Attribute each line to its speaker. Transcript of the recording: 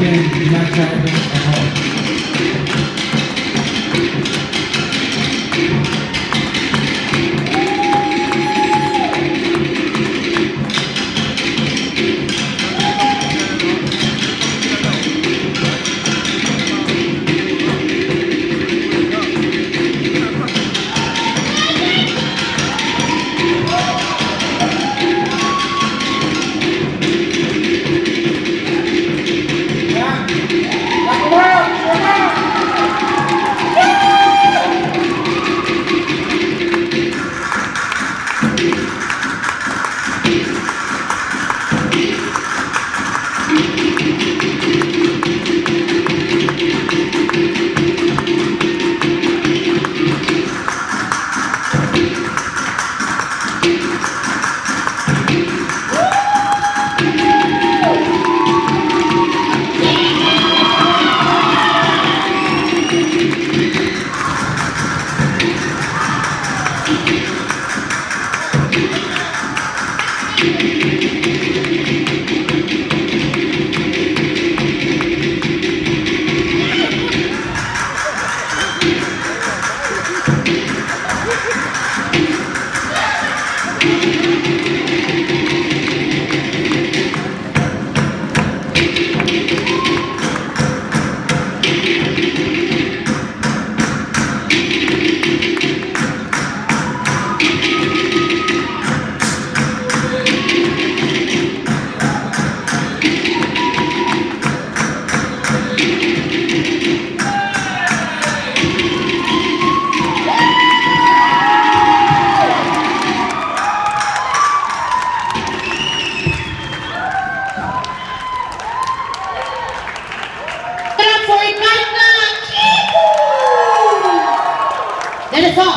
Speaker 1: again, Matt Chapman. Wake up!